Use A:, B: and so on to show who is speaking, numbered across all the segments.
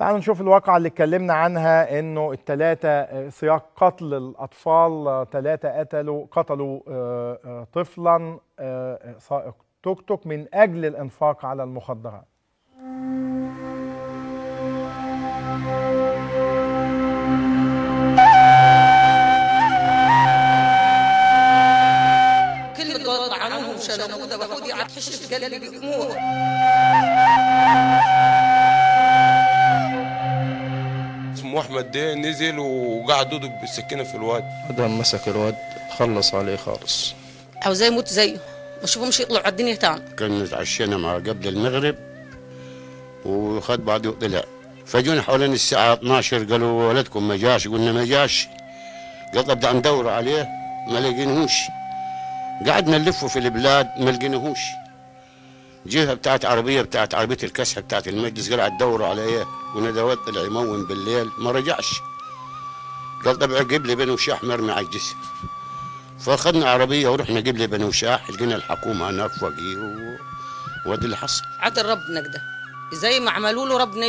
A: تعالوا نشوف الواقعة اللي اتكلمنا عنها إنه الثلاثة سياق قتل الأطفال ثلاثة قتلوا قتلوا آه، آه، طفلا آه، سائق توك توك من أجل الإنفاق على المخدرات.
B: كلمة طعنوه وشنقوه ده باخد هتحش في قلبي بأمور
C: احمد ده نزل وقعد يضرب بالسكينة في الواد.
D: ادهم مسك الواد خلص عليه خالص.
B: عاوزاه يموت زيه. ما اشوفهمش يطلعوا على الدنيا تاني.
E: كنا اتعشينا مع قبل المغرب وخد بعضه وطلع فجونا حوالين الساعة 12 قالوا ولدكم ما جاش؟ قلنا ما جاش. طب بدنا ندور عليه ما لقيناهوش. قعدنا نلفه في البلاد ما لقيناهوش. جهة بتاعت عربية بتاعت عربية الكسح بتاعت المجلس قال تدوروا على إيه وندوات طلع يمون بالليل ما رجعش. قال طب جيب لي بنو شاح مرمي على الجسر. فأخذنا عربية ورحنا جيب لي بنو شاح لقينا الحكومة هناك فوقيه و... وادي اللي حصل.
B: عدل ربنا كده زي ما عملوا له ربنا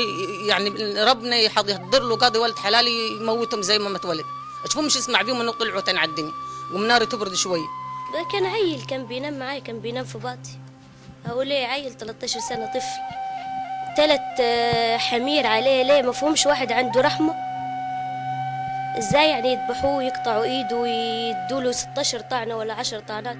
B: يعني ربنا يحض- يحضر له قاضي ولد حلال يموتهم زي ما ما اتولد اشوفهمش يسمع بيهم إنه طلعوا تاني على الدنيا. ومناري تبرد شوية
F: ده كان عيل كان بينام معايا كان بينام في باطي هقول ليه عيل 13 سنة طفل. تلت آه، حمير عليه ليه مفهومش واحد عنده رحمة؟ إزاي يعني يذبحوه ويقطعوا إيده ويدوله 16 طعنة ولا 10 طعنات؟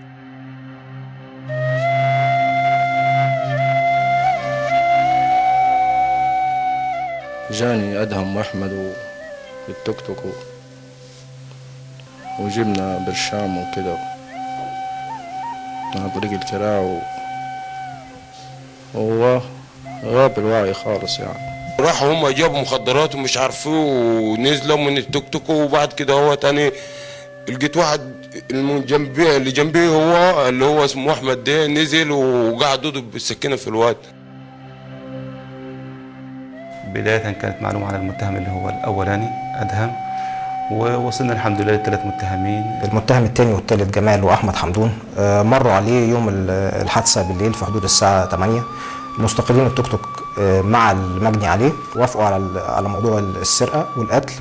D: جاني أدهم واحمد و- بالتوك توك وجبنا برشام وكده. مع طريق الكراع و... وهو غاب الوعي خالص يعني.
C: راحوا هم جابوا مخدرات ومش عارفين ونزلوا من التوك توك وبعد كده هو تاني لقيت واحد من جنبي اللي جنبي هو اللي هو اسمه أحمد ده نزل وقعد يضرب بالسكينة في الواد.
G: بداية كانت معلومة على المتهم اللي هو الأولاني أدهم. ووصلنا الحمد لله لثلاث متهمين.
H: المتهم الثاني والثالث جمال وأحمد حمدون آه، مروا عليه يوم ال- الحادثة بالليل في حدود الساعة 8 مستقلين التوك توك آه، مع المجني عليه وافقوا على على موضوع السرقة والقتل.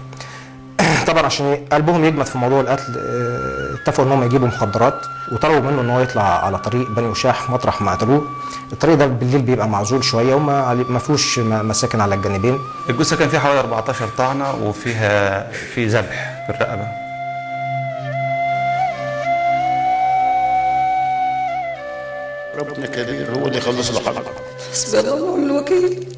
H: طبعا عشان قلبهم يجمد في موضوع القتل آه، اتفقوا ان هم يجيبوا مخدرات وطلبوا منه إن هو يطلع على طريق بني وشاح مطرح ما قتلوه الطريق ده بالليل بيبقى معزول شوية وما ما فيهوش مساكن على الجانبين.
G: الجثة كان فيها حوالي 14 طعنة وفيها في ذبح في الرقبة.
E: ربنا كبير هو اللي خلص له حقه
B: حسبي الله ونعم الوكيل.